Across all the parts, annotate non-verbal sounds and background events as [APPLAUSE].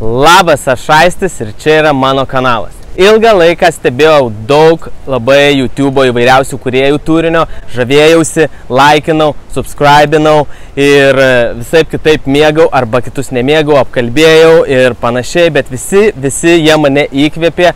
Labas, aš Aistis ir čia yra mano kanalas. Ilgą laiką stebėjau daug labai YouTube įvairiausių kuriejų turinio, žavėjausi, laikinau, subscribinau ir visai kitaip mėgau arba kitus nemėgau, apkalbėjau ir panašiai, bet visi, visi jie mane įkvėpė,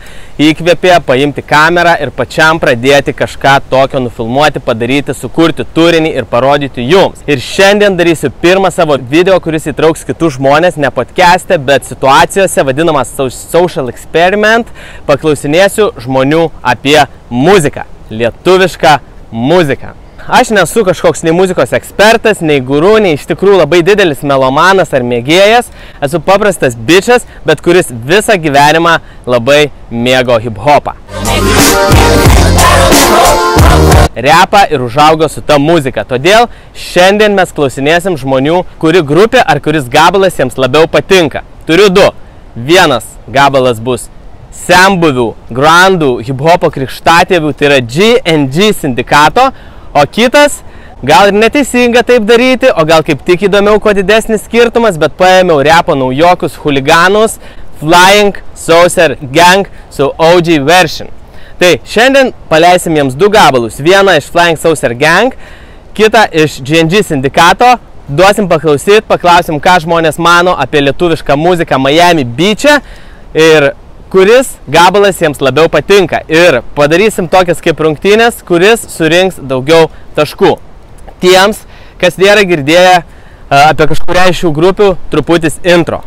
įkvėpė paimti kamerą ir pačiam pradėti kažką tokio nufilmuoti, padaryti, sukurti turinį ir parodyti jums. Ir šiandien darysiu pirmą savo video, kuris įtrauks kitus žmonės, ne podcast'e, bet situacijose, vadinamas social experiment, paklausinėsiu žmonių apie muziką, lietuvišką muziką. Aš nesu kažkoks nei muzikos ekspertas, nei guru, nei iš tikrųjų labai didelis melomanas ar mėgėjas. Esu paprastas bičias, bet kuris visą gyvenimą labai mėgo hip-hopą. Repą ir užaugo su ta muzika. Todėl šiandien mes klausinėsim žmonių, kuri grupė ar kuris gabalas jiems labiau patinka. Turiu du. Vienas gabalas bus sembuvių, grandų, hip-hopo krikštatėvių, tai yra G&G sindikato, o kitas, gal ir neteisinga taip daryti, o gal kaip tik įdomiau, kuo didesnis skirtumas, bet paėmiau repo naujokus huliganus Flying Saucer Gang su OG version. Tai šiandien paleisim jiems du gabalus. Vieną iš Flying Saucer Gang, kitą iš G&G sindikato. Duosim paklausyti, paklausim, ką žmonės mano apie lietuvišką muziką Miami Beach'e. Ir kuris gabalas jiems labiau patinka. Ir padarysim tokias kaip rungtynės, kuris surinks daugiau taškų. Tiems, kas nėra girdėję apie kažkurią iš šių grupių, truputis intro.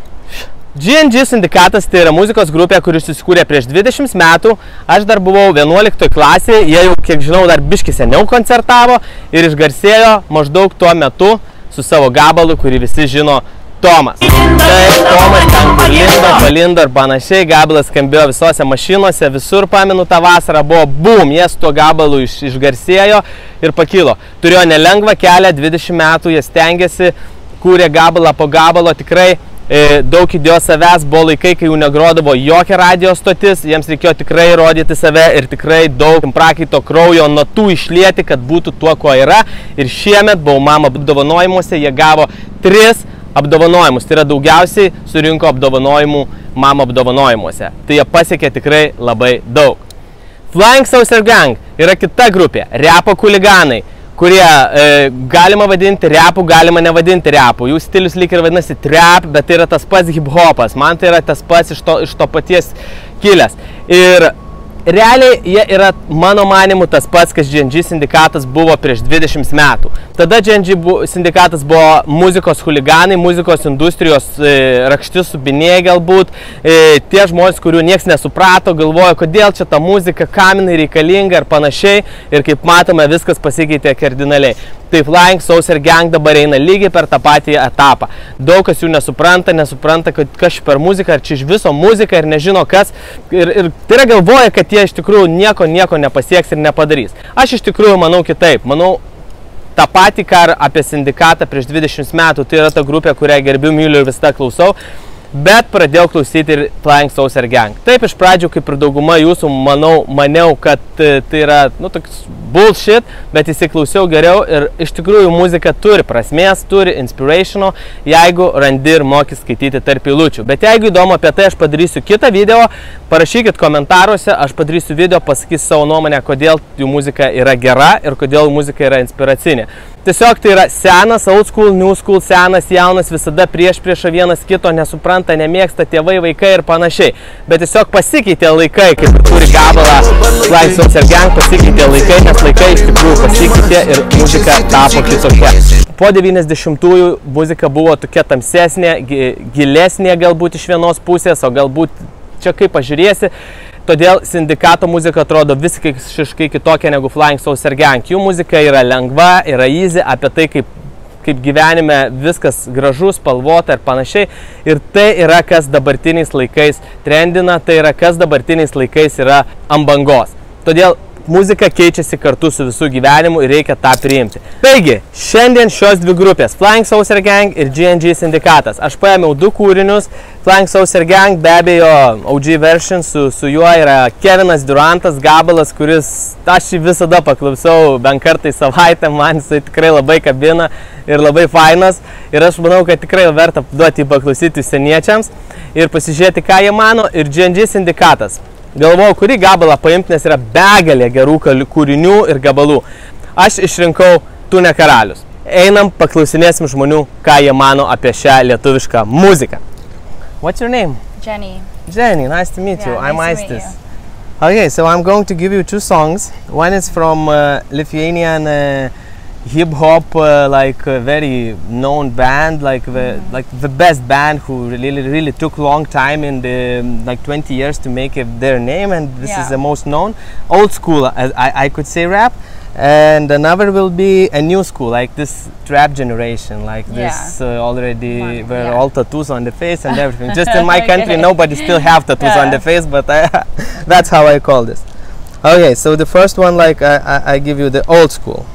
G&G sindikatas tai yra muzikos grupė, kuris susikūrė prieš 20 metų. Aš dar buvau 11 klasėje, jie jau, kiek žinau, dar biški seniau koncertavo ir išgarsėjo maždaug tuo metu su savo gabalu, kurį visi žino Tomas. Taip, Tomas ten palindo, palindo ir panašiai, gabalas skambėjo visose mašinuose, visur pamenu tą vasarą buvo bum, jie su tuo gabalu iš, išgarsėjo ir pakilo. Turėjo nelengvą kelią, 20 metų jie stengiasi, kūrė gabalą po gabalo, tikrai e, daug įdėjo savęs, buvo laikai, kai jų negrodavo jokia radio stotis, jiems reikėjo tikrai rodyti save ir tikrai daug prakaito kraujo natų išlieti, kad būtų tuo, kuo yra. Ir šiemet Baumama apdovanojimuose jie gavo 3 apdovanojimus. Tai yra daugiausiai surinko apdovanojimų mamo apdovanojimuose. Tai jie pasiekė tikrai labai daug. Flying Saucer Gang yra kita grupė. Repo kuliganai kurie e, galima vadinti repų, galima nevadinti repų. Jų stilius lyg ir vadinasi trap, bet tai yra tas pats hip hopas. Man tai yra tas pats iš to, iš to paties kilęs. Ir realiai jie yra mano manimu tas pats, kas GNG sindikatas buvo prieš 20 metų. Tada GNG sindikatas buvo muzikos huliganai, muzikos industrijos e, rakštis subinėjai galbūt, e, tie žmonės, kurių niekas nesuprato, galvojo, kodėl čia ta muzika, kam jinai reikalinga ir panašiai. Ir kaip matome, viskas pasikeitė kardinaliai. Tai Flying Saucer Gang dabar eina lygiai per tą patį etapą. Daug kas jų nesupranta, nesupranta, kad kas per muziką, ar čia iš viso muzika ir nežino kas. Ir, ir tai yra galvoja, kad jie iš tikrųjų nieko, nieko nepasieks ir nepadarys. Aš iš tikrųjų manau kitaip. Manau, tą patį, ką apie sindikatą prieš 20 metų, tai yra ta grupė, kurią gerbiu, myliu ir visą klausau bet pradėjau klausyti ir Flying Saucer Gang. Taip, iš pradžių, kaip ir dauguma jūsų, manau, maniau, kad e, tai yra, nu, toks bullshit, bet įsiklausiau geriau ir iš tikrųjų muzika turi prasmės, turi inspirational, jeigu randi ir moki skaityti tarp eilučių. Bet jeigu įdomu apie tai, aš padarysiu kitą video, parašykit komentaruose, aš padarysiu video, pasakysiu savo nuomonę, kodėl jų muzika yra gera ir kodėl muzika yra inspiracinė. Tiesiog tai yra senas, old school, new school, senas, jaunas, visada prieš priešą vienas kito nesupranta, nemėgsta tėvai, vaikai ir panašiai. Bet tiesiog pasikeitė laikai, kaip turi gabalą Flying Saucer Gang, pasikeitė laikai, nes laikai iš tikrųjų pasikeitė ir muzika tapo kitokia. Po 90-ųjų muzika buvo tokia tamsesnė, gilesnė galbūt iš vienos pusės, o galbūt čia kaip pažiūrėsi. Todėl sindikato muzika atrodo visiškai kitokia negu Flying Saucer Gang. Jų muzika yra lengva, yra easy, apie tai, kaip, kaip gyvenime viskas gražus, spalvota ir panašiai. Ir tai yra, kas dabartiniais laikais trendina, tai yra, kas dabartiniais laikais yra ant bangos. Todėl muzika keičiasi kartu su visų gyvenimu ir reikia tą priimti. Taigi, šiandien šios dvi grupės - Flying Saucer Gang ir GNG sindikatas. Aš paėmiau du kūrinius. Flying Saucer Gang be abejo OG version, su, su juo yra Kevinas Durantas, gabalas, kuris aš jį visada paklausau, bent kartą į savaitę, man jisai tikrai labai kabina ir labai fainas. Ir aš manau, kad tikrai verta duoti paklausyti seniečiams ir pasižiūrėti, ką jie mano. Ir GNG sindikatas. Galvojau, kurį gabalą paimti, nes yra begalė gerų kūrinių ir gabalų. Aš išrinkau Tune karalius. Einam, paklausinėsim žmonių, ką jie mano apie šią lietuvišką muziką. What's your name? Jenny. Jenny, nice to meet you. Yeah, I'm nice to meet Aistis. Okay, so I'm going to give you two songs. One is from uh, Lithuanian uh, hip hop, uh, like a very known band, like the Mm-hmm. like the best band who really really took long time in the like 20 years to make it their name, and this is the most known. Old school, I, I, I could say rap. And another will be a new school, like this trap generation, like this uh, already One, were yeah. all tattoos on the face and everything. Just in [LAUGHS] my country, nobody still have tattoos on the face, but I, [LAUGHS] that's how I call this. Okay, so the first one, like I, I, I give you the old school.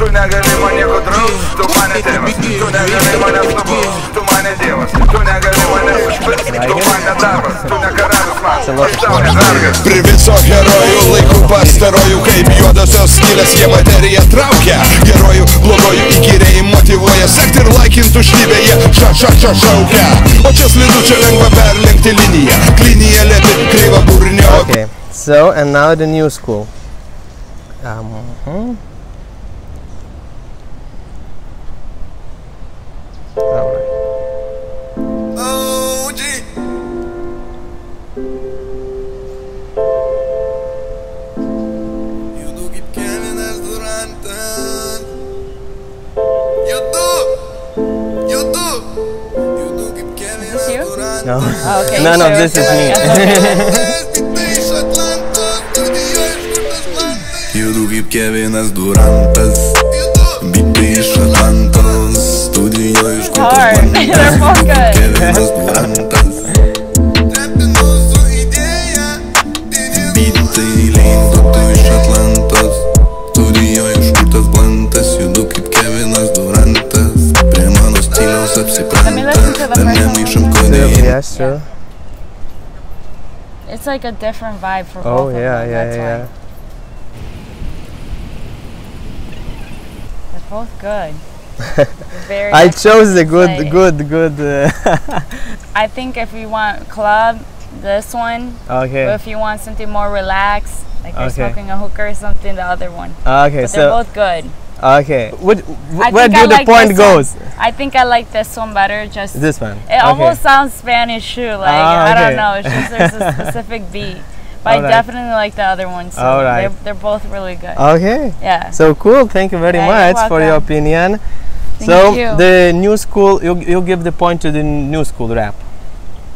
Tu negali man nieko draust, tu mane tėvas Tu negali manęs nubaust, tu mane dievas Tu negali manęs užpirkti, tu man nedarbas Tu ne karalius man, aš tau ne vergas Priviso herojų laikų pastarojų Kaip juodosios skylės jie materiją traukia. Herojų blogojų įkyriai motivuoja Sekti ir laikintų šlybę jie ša ša ša šaukia. O čia slidu čia lengva perlenkti liniją. Klinija lėti kreiva burnio. Okay, so and now the new school. Um, mhm. Alright. No, Oh, [LAUGHS] okay. no, no, sure. this is me. Judu kaip Kevinas Durantas Bitai iš Atlantos Studijoje iš Hard. [LAUGHS] They're both good. Like a different vibe for Oh, both yeah, of them. yeah, that's yeah. why. They're both good. [LAUGHS] Very I chose the good, good, good. Uh, [LAUGHS] I think if you want club, this one. But okay, if you want something more relaxed, like you're Okay. smoking a hookah or something, the other one. okay. But they're So, both good. Okay. What, I where do I the like point goes? One. I think I like this one better. Just This one. It almost sounds Spanish too. Like Ah, I don't know. It's just there's a [LAUGHS] specific beat. But I Alright. definitely like the other one. So Alright. they're, they're both really good. Okay. yeah. So cool. Thank you very Yeah, much for your opinion. Thank so you. the new school, you you give the point to the new school rap.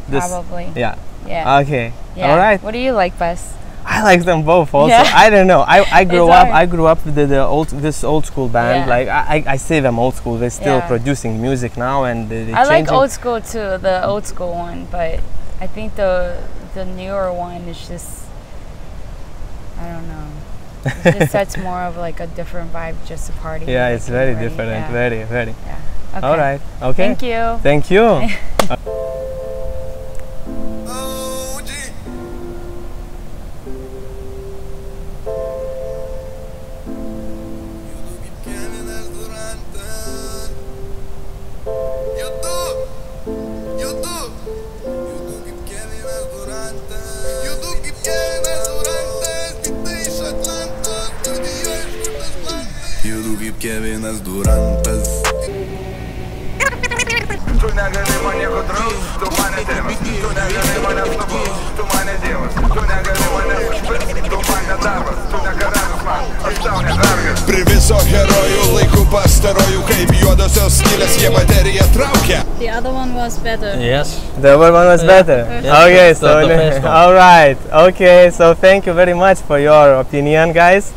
This- Probably. Yeah. Yeah. Okay. yeah. All right. What do you like best? I like them both. Also, Yeah. I don't know. I, I [LAUGHS] grew up. I grew up with the, the old this old school band. Yeah. Like I, I say them old school. They're still Yeah. producing music now, and they, I like old school too, the old school one, but I think the the newer one is just I don't know. It just [LAUGHS] sets more of like a different vibe, just a party. Yeah, it's very different. Very very. yeah. Okay. All right. Okay. Thank you. Thank you. [LAUGHS] negali manęs nubaust, tu mane dievas Tu negali manęs užpirkti, tu man nedarbas Tu ne karalius man, aš tau ne vergas Priviso herojų laikų pastarojų Kaip juodosios skylės jie materiją traukia The other one was better. Yes. The other one was better. Yeah, okay, so [LAUGHS] all right. Okay, so thank you very much for your opinion, guys.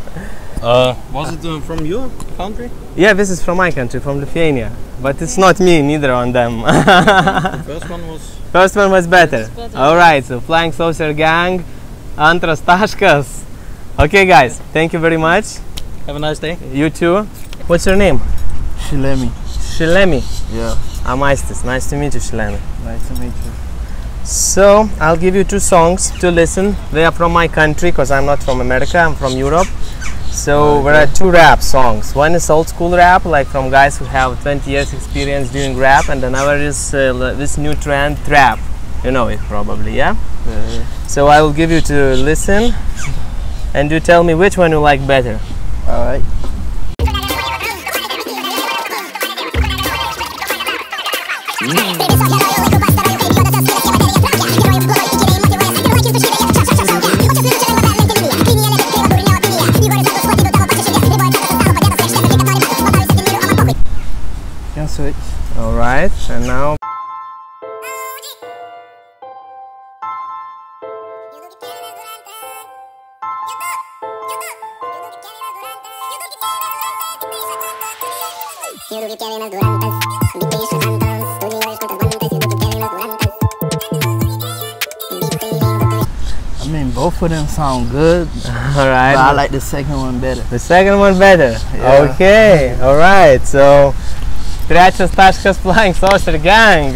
Uh, was it uh, from your country? Yeah, this is from my country, from Lithuania, but it's not me, neither on them. The [LAUGHS] first one was. First one was better. better. All right, so Flying Saucer Gang, antras taškas. Okay, guys, thank you very much. Have a nice day. You too. What's your name? Shilemi. Shilemi. Yeah. I'm Aistis. Nice to meet you, Shilemi. Nice to meet you. So, I'll give you two songs to listen. They are from my country because I'm not from America, I'm from Europe. So, there are two rap songs. One is old school rap, like from guys who have 20 years experience doing rap, and another is uh, this new trend, trap. You know it probably, yeah? Yeah. So, I will give you to listen, and you tell me which one you like better. All right. Can. Alright, and now. Yo que vienes durantes, viste y antes, tú llegas con tus guantes, yo tú que vienes durantes. Viste y lindo, I mean, both of them sound good, [LAUGHS] all right. but I like the second one better. The second one better. Yeah. Okay, alright, so. Trečias [LAUGHS] taškas flying saucer gang.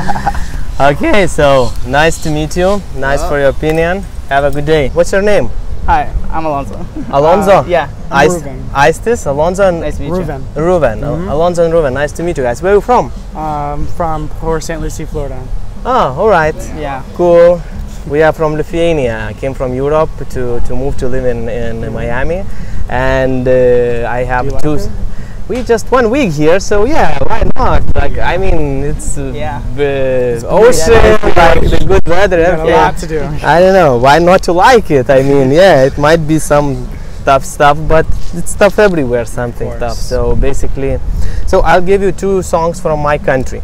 [LAUGHS] okay, so nice to meet you. Nice for your opinion. Have a good day. What's your name? Hi, I'm Alonso. Alonso. Uh, yeah, Is- Ruben. Aistis, Alonso, and Nice to meet Ruben. Ruben. Mhm. Alonso and Ruben. Nice to meet you guys. Where are you from? Um, from Port St. Lucie, Florida. Oh, alright. Yeah. Cool. We are from Lithuania. I came from Europe to, to move to live in, in Miami. And uh, I have Do like two. it? We just one week here, so yeah, why not? Like, I mean, it's uh, Yeah. the pretty ocean, like the good weather, Got a everything. lot to do. I don't know. Why not to like it? I mean, yeah, it might be some tough stuff, but it's tough everywhere. Something tough. So basically, so I'll give you two songs from my country.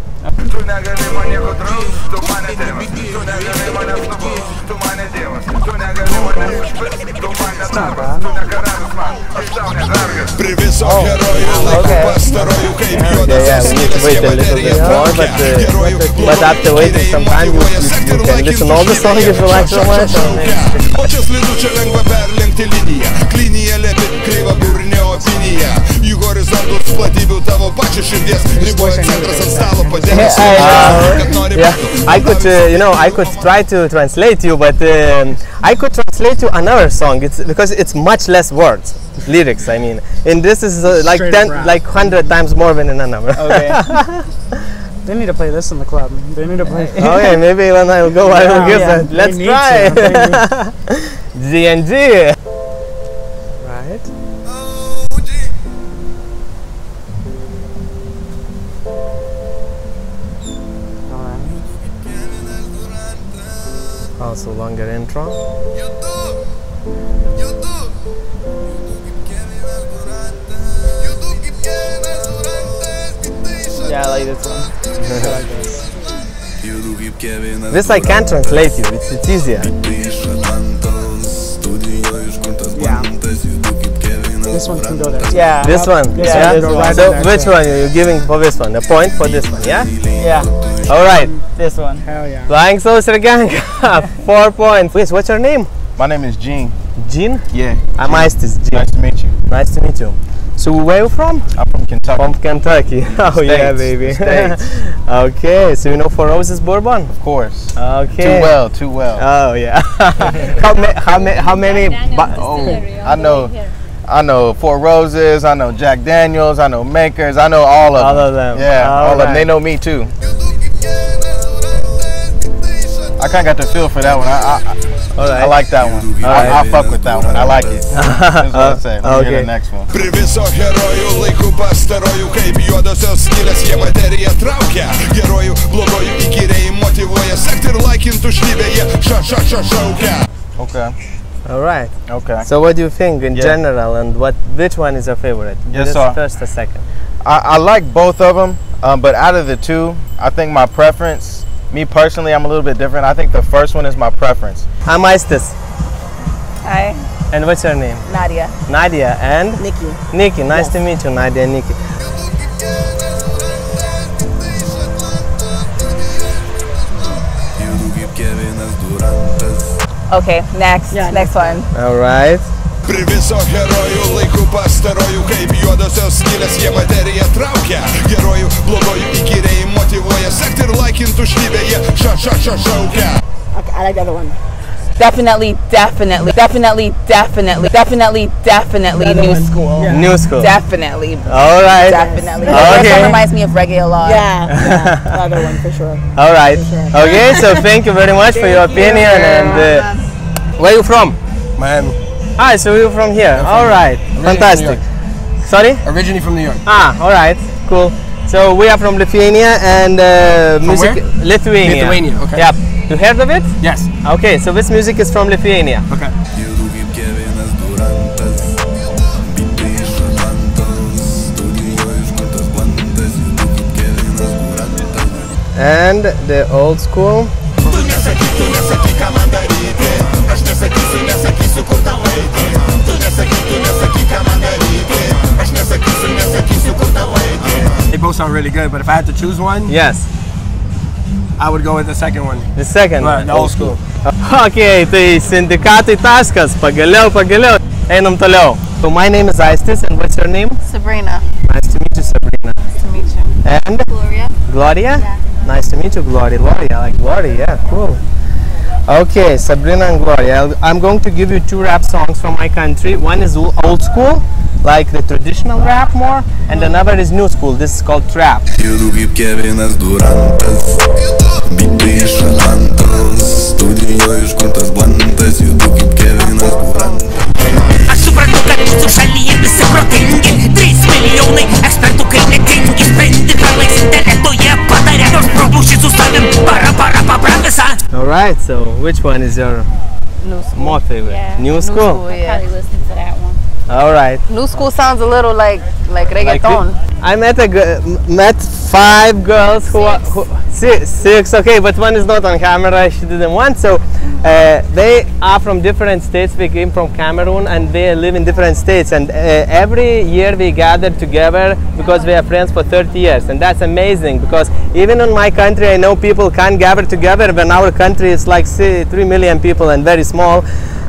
Tu negali man nieko draust, tu mane tėvas Tu negali manęs nubaust, tu mane dievas Tu negali manęs užpirkt, tu man nedarbas Tu ne karalius man, aš tau ne vergas Prie viso herojų laiko okay. pastarojų kaip Yeah, yeah, juodosios we need to skylės wait jie a little bateriją bit more, traukia. but, Herojų But blogoj after waiting some time, you, motyvuoja you, sekti you ir can listen all the laikintų song if you like so much. or maybe- šaukia. O čia slidu čia lengva perlenkti liniją Klinija lėti kreivą burnio opiniją Į horizontus platybių tavo pačios širdies Riboja centras ant stalo padėjęs Uh, Kad nori yeah, I could, uh, you know, I could try to translate you, but um, I could translate you another song. It's because it's much less words, lyrics. I mean, and this is uh, like ten, rap. like hundred times more than in another. [LAUGHS] Okay. [LAUGHS] they need to play this in the club. They need to play. [LAUGHS] okay, maybe when I go, I will Yeah, give yeah, that. Let's need try. to, G intro. Yeah, I like this one. I like this. This I can translate you. It's, it's easier. This one can go there. Yeah. This one. Yeah, yeah. this one. So Right which there. one are you giving for this one? A point for this one, yeah? Yeah. All right. This one. Hell yeah. Flying Saucer [LAUGHS] Gang. Four points. Please, what's your name? My name is Gene. Jean? Yeah. I'm Aistis. Jean. Nice to meet you. Nice to meet you. So where are you from? I'm from Kentucky. From Kentucky. [LAUGHS] Oh yeah, baby. [LAUGHS] States. okay, so you know Four Roses Bourbon? Of course. Okay. Too well, too well. Oh yeah. how, ma- how, ma- how many? Ba- oh, I know. I know Four Roses. I know Jack Daniels. I know Makers. I know all of All them. of them. Yeah, All all of them. They know me too. I kind of got the feel for that one. I, I, All right. I like that one. I, I fuck with that one. I like it. [LAUGHS] That's what I say. Let me hear Okay. the next one. Prie viso herojų laikų pastarojų kaip juodosios skylės jie bateriją traukia Herojų blogojų įkyriai motyvuoja sekti ir laikintų šlybę jie ša ša ša šaukia Okay. All right. Okay. So what do you think in Yeah. general, and what which one is your favorite? Yes, This sir. First or second? I, I like both of them, um, but out of the two, I think my preference, me personally, I'm a little bit different. I think the first one is my preference. I'm Aistis. Hi, And what's your name? Nadia. Nadia and Nikki. Nikki. Nice to meet you, Nadia and Nikki. Okay, next, next one. All right. Prie viso herojų laikų pastarojų Kaip juodosios skylės jie materiją traukia Gerojų, blogojų įkyriai motivuoja Sekti ir laikint užnybę jie ša ša ša šaukia Okay, I like the other one. Definitely, definitely, definitely, definitely, definitely, definitely new school. New school. Definitely. All right. Definitely. The first Okay. one reminds me of reggae a lot. Yeah, yeah, the other one for sure. All right. Okay, so thank you very much for your opinion. And uh, where you from? Miami. Ah, so you're from here. All right. Fantastic. Sorry? Originally from New York. Ah, all right. Cool. So we are from Lithuania and uh, From music. where? Lithuania. Lithuania, okay. Yep. You heard of it? Yes. Okay, so this music is from Lithuania. Okay. Judu kaip Kevinas Durantas Bitai iš Atlantos Studijoje iškurtas bandas Judu kaip Kevinas Durantas And the old school. Tu nesakyk, tu nesakyk, ką man daryti Aš nesakysiu, nesakysiu, kur tau eiti Tu nesakyk, tu nesakyk, ką man daryti Aš nesakysiu, nesakysiu, kur tau eiti They both sound really good, but if I had to choose one, Yes. I would go with the second one. The second Right, one. the old school. Ok, tai sindikatai taškas, pagaliau, pagaliau. Einam toliau. So my name is Aistis and what's your name? Sabrina. Nice to meet you, Sabrina. Nice to meet you. And? Gloria. Gloria? Nice to meet you, Gloria. Gloria, I like Gloria, yeah, cool. Okay, Sabrina and Gloria. I'll- I'm going to give you two rap songs from my country. One is old school, like the traditional rap more, and another is new school. This is called trap. Judu kaip Kevinas Durantas Bitai iš Atlantos Studijoje iškurtas bandas Judu kaip Kevinas Durantas Aš suprantu, kad mūsų šalyje visi protingi 3 milijonai ekspertų kai netingi Sprendikaliais intelekto jie padarė Nors prabūšį su savim Para, para, papra visą Alright, so which one is your more favorite? Yeah. New New school? school, I probably listen to that one. Alright. New school sounds a little like like reggaeton. I met a met five girls who are who, six, six. Okay, but one is not on camera. She didn't want. So uh, they are from different states. They came from Cameroon and they live in different states. And uh, every year we gather together because we are friends for 30 years, and that's amazing. Because even in my country, I know people can't gather together when our country is like say, three million people and very small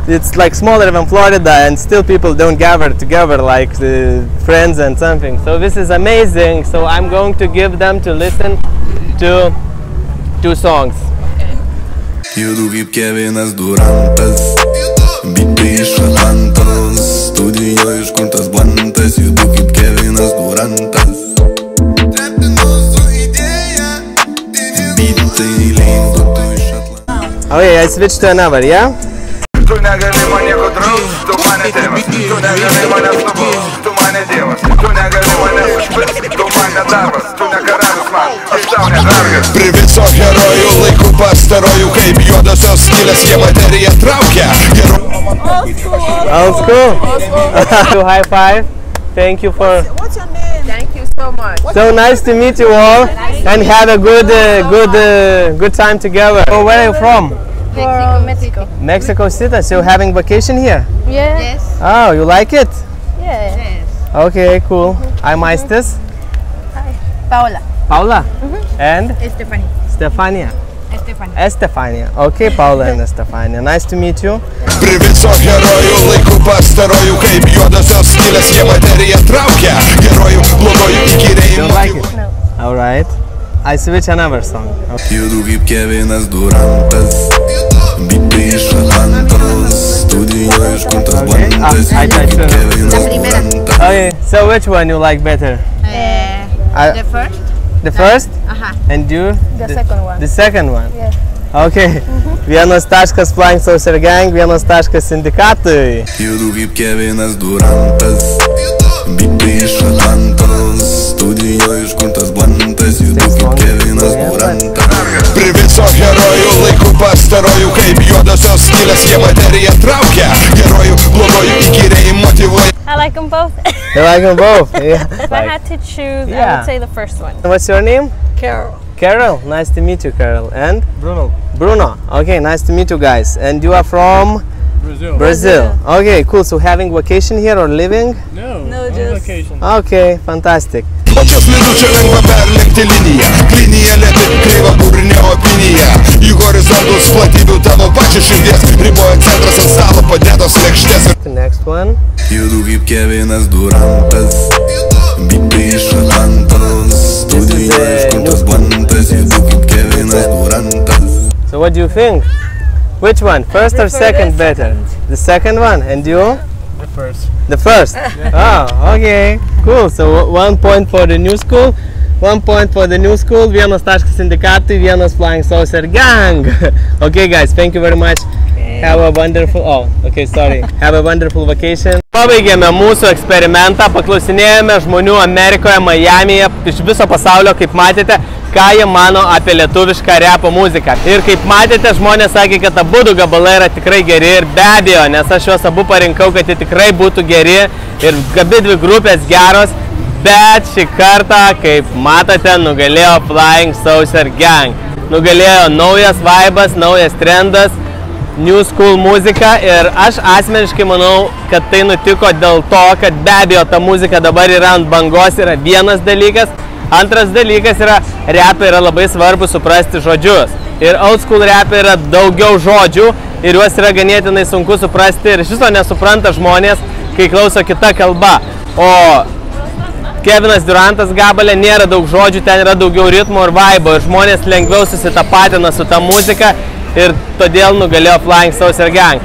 it's like smaller than Florida and still people don't gather together like uh, friends and something. So this is amazing. So I'm going to give them to listen to two songs. Judu kaip Kevinas Durantas Bitai iš Atlantos Studijoje iškurtas bandas Judu Kevinas Durantas Bitai lindo tu iš Atlantos Okay, I switch to another, yeah? Tu negali man nieko draust, tu mane tėvas Tu negali manęs nubaust, tu mane dievas Tu negali manęs užpirkt, tu man nedarbas Tu ne karalius man, aš tau nevergas Prie viso herojų laikų pastarojų Kaip juodosios skylės jie materiją traukia Gero... Old school. to high five. Thank you for. What's your name? Thank you so much. So nice to meet you all and have a good, uh, good, uh, good time together. Oh, where are you from? Mexico, Mexico. Mexico City. So you're having vacation here? Yeah. Yes. Oh, you like it? Yeah. Okay, cool. I'm Aistis. Paola. Paula. Mm-hmm. And Stephanie. Stefania. Stephanie. Estefania. Okay, Paula and Estefania. Nice to meet you. Prie viso herojų laikų pastarojų Kaip juodosios skylės jie materiją traukia Gerojų, blogojų įkyriai Don't like it? All right. I switch another song. Okay. Judu kaip Kevinas Durantas Bitai iš Atlantos Studijoje iškurtas bandas I Judu kaip. Kevinas Durantas Okay, so which one you like better? I- the first. The first? Uh-huh. And you? The second one. The second one? Yeah. Okay. Vienas taškas Flying Saucer Gang, vienas taškas sindikatui. Judu kaip Kevinas Durantas Bitai iš Atlantos Kevinas Durantas Prie viso herojų laikų pastarojų Kaip juodosios skylės jie materiją traukia Gerojų, blogojų įkyriai motivuoja I like them both. You like them both? Yeah. [LAUGHS] if I had to choose, I Yeah. would say the first one. What's your name? Carol. Carol. Nice to meet you, Carol. And? Bruno. Bruno. Okay, nice to meet you guys. And you are from? Brazil. Brazil. Okay, cool. So having vacation here or living? No, No, just- vacation. Okay, fantastic. Slidu čia lengva perlenkti liniją Linija lėti kreiva būrinė opinija Į horizontus platybių tavo pačią širdies Riboja to next one. Judu kaip Kevinas Durantas Bitai iš Atlantos Studijoje iškurtas bantas Judu kaip Kevinas Durantas So what do you think? Which one? First or second better? The second one. And you? The first. The first. [LAUGHS] oh, okay. Cool. So one point for the new school. One point for the new school. Vienas taškas sindikatui, vienas Flying Saucer Gang. [LAUGHS] okay, guys. Thank you very much. Have a wonderful. Oh, okay. Sorry. Have a wonderful vacation. Pabaigėme mūsų eksperimentą, paklausinėjome žmonių Amerikoje, Miami'e, iš viso pasaulio, kaip matėte, ką jie mano apie lietuvišką repo muziką. Ir kaip matėte, žmonės sakė, kad abu du gabalai yra tikrai geri ir be abejo, nes aš juos abu parinkau, kad jie tikrai būtų geri ir abi dvi grupės geros, bet šį kartą, kaip matote, nugalėjo Flying Saucer Gang. Nugalėjo naujas vibas, naujas trendas, New School muzika ir aš asmeniškai manau, kad tai nutiko dėl to, kad be abejo ta muzika dabar yra ant bangos, yra vienas dalykas. Antras dalykas yra, repai yra labai svarbu suprasti žodžius. Ir old school repai yra daugiau žodžių ir juos yra ganėtinai sunku suprasti ir iš viso nesupranta žmonės, kai klauso kita kalba. O Kevinas Durantas gabalė nėra daug žodžių, ten yra daugiau ritmo ir vaibo ir žmonės lengviau susitapatina su ta muzika ir todėl nugalėjo Flying Saucer Gang.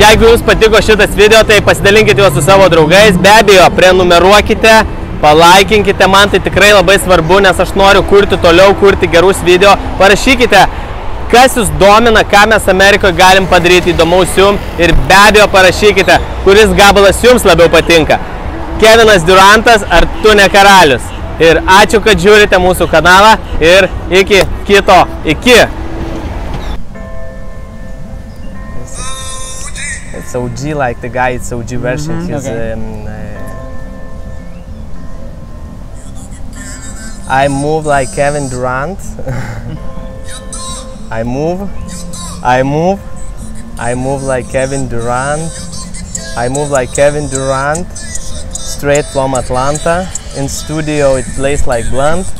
Jeigu jums patiko šitas video, tai pasidalinkite juos su savo draugais, be abejo, prenumeruokite, palaikinkite, man tai tikrai labai svarbu, nes aš noriu kurti toliau, kurti gerus video. Parašykite, kas jūs domina, ką mes Amerikoje galim padaryti įdomaus jums ir be abejo parašykite, kuris gabalas jums labiau patinka. Kevinas Durantas ar tu ne karalius. Ir ačiū, kad žiūrite mūsų kanalą ir iki kito. Iki. It's OG like the guy, it's OG version. Mhm, He's, okay. um, uh, I move like Kevin Durant. [LAUGHS] I move, I move, I move like Kevin Durant. I move like Kevin Durant, straight from Atlanta. In studio, it plays like blunt,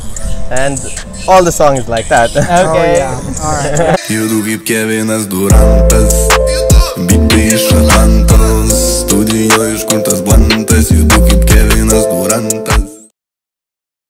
and all the songs like that. [LAUGHS] Okay. Oh, yeah. All right. [LAUGHS] Judu kaip Kevinas Durantas Atlantos Studijoje